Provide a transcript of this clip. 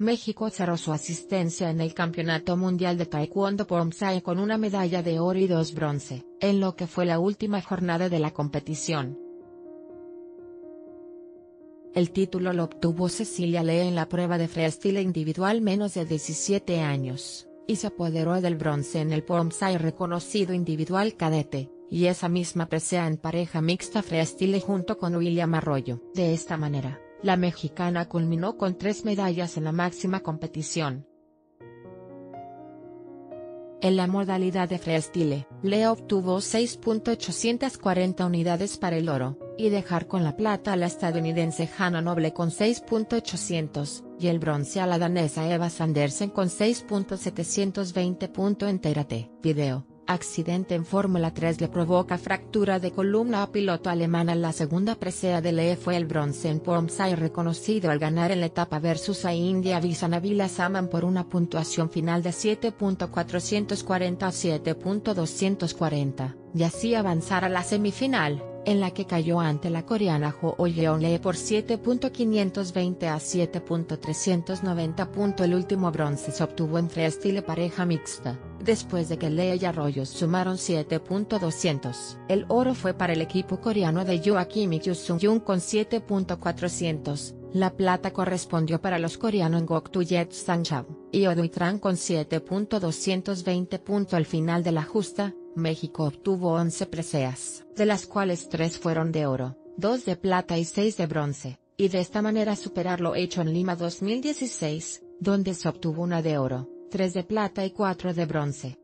México cerró su asistencia en el Campeonato Mundial de Taekwondo Pomsai con una medalla de oro y dos bronce, en lo que fue la última jornada de la competición. El título lo obtuvo Cecilia Lee en la prueba de freestyle individual menos de 17 años, y se apoderó del bronce en el Pomsai reconocido individual cadete, y esa misma presea en pareja mixta freestyle junto con William Arroyo. De esta manera, la mexicana culminó con tres medallas en la máxima competición. En la modalidad de freestyle, Leo obtuvo 6.840 unidades para el oro, y dejar con la plata a la estadounidense Hannah Noble con 6.800, y el bronce a la danesa Eva Sandersen con 6.720. Entérate. Video. Accidente en Fórmula 3 le provoca fractura de columna a piloto alemán. La segunda presea de Lee fue el bronce en Pomsai reconocido al ganar en la etapa versus a India. Navila Saman por una puntuación final de 7.440 a 7.240, y así avanzar a la semifinal en la que cayó ante la coreana Jo Yeon Lee por 7.520 a 7.390. El último bronce se obtuvo en freestyle pareja mixta, después de que Lee y Arroyos sumaron 7.200. El oro fue para el equipo coreano de Joakim y Sung con 7.400. La plata correspondió para los coreanos Ngok Tuyet Sanchao y Oduitran con 7.220. Al final de la justa, México obtuvo 11 preseas, de las cuales 3 fueron de oro, 2 de plata y 6 de bronce, y de esta manera superar lo hecho en Lima 2016, donde se obtuvo una de oro, 3 de plata y 4 de bronce.